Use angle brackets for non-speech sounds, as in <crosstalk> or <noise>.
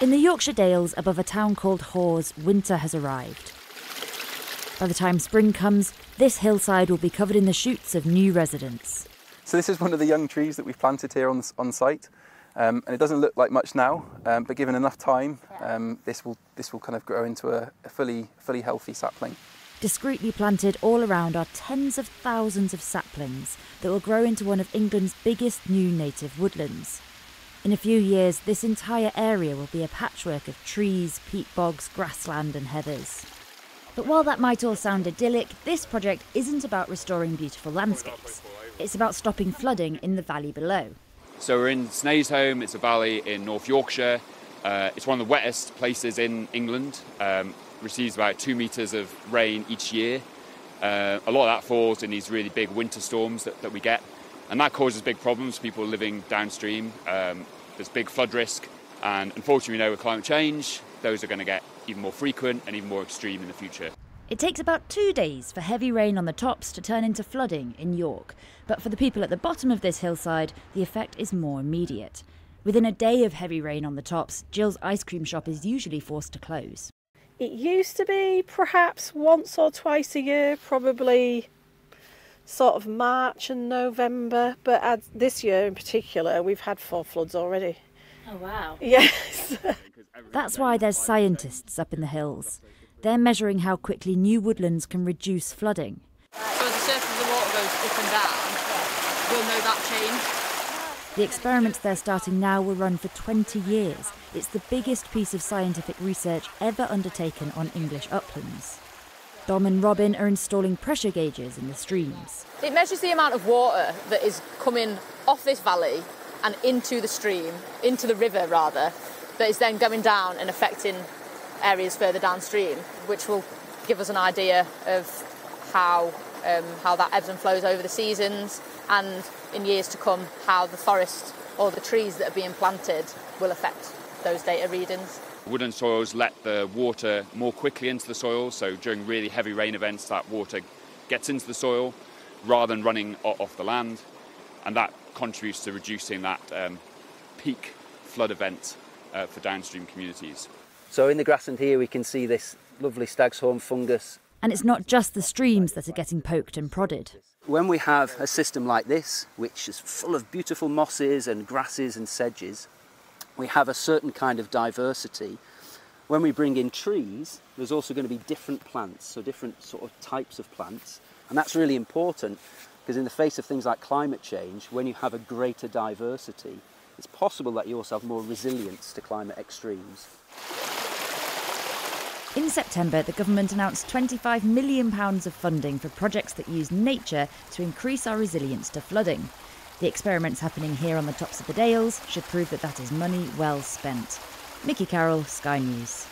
In the Yorkshire Dales above a town called Hawes, winter has arrived. By the time spring comes, this hillside will be covered in the shoots of new residents. So this is one of the young trees that we've planted here on, on site. Um, and it doesn't look like much now, um, but given enough time, um, this will this will kind of grow into a, a fully fully healthy sapling. Discreetly planted all around are tens of thousands of saplings that will grow into one of England's biggest new native woodlands. In a few years, this entire area will be a patchwork of trees, peat bogs, grassland, and heathers. But while that might all sound idyllic, this project isn't about restoring beautiful landscapes. It's about stopping flooding in the valley below. So we're in Snaizeholme, it's a valley in North Yorkshire. Uh, it's one of the wettest places in England. Um, receives about two metres of rain each year. Uh, a lot of that falls in these really big winter storms that, that we get. And that causes big problems for people living downstream. Um, there's big flood risk. And unfortunately, we know with climate change, those are going to get even more frequent and even more extreme in the future. It takes about two days for heavy rain on the tops to turn into flooding in York, but for the people at the bottom of this hillside, the effect is more immediate. Within a day of heavy rain on the tops, Jill's ice cream shop is usually forced to close. It used to be perhaps once or twice a year, probably sort of March and November, but this year in particular, we've had four floods already. Oh, wow. Yes. <laughs> That's why there's scientists up in the hills. They're measuring how quickly new woodlands can reduce flooding. So as the surface of the water goes up and down, we'll know that change. The experiments they're starting now will run for 20 years. It's the biggest piece of scientific research ever undertaken on English uplands. Dom and Robin are installing pressure gauges in the streams. It measures the amount of water that is coming off this valley and into the stream, into the river rather, that is then going down and affecting areas further downstream, which will give us an idea of how um, how that ebbs and flows over the seasons, and in years to come, how the forest or the trees that are being planted will affect those data readings. Woodland soils let the water more quickly into the soil, so during really heavy rain events, that water gets into the soil rather than running off the land, and that contributes to reducing that um, peak flood event uh, for downstream communities. So in the grassland here we can see this lovely stag's horn fungus. And it's not just the streams that are getting poked and prodded. When we have a system like this, which is full of beautiful mosses and grasses and sedges, we have a certain kind of diversity. When we bring in trees, there's also going to be different plants, so different sort of types of plants. And that's really important because in the face of things like climate change, when you have a greater diversity, it's possible that you also have more resilience to climate extremes. In September, the government announced £25 million of funding for projects that use nature to increase our resilience to flooding. The experiments happening here on the tops of the Dales should prove that that is money well spent. Mickey Carroll, Sky News.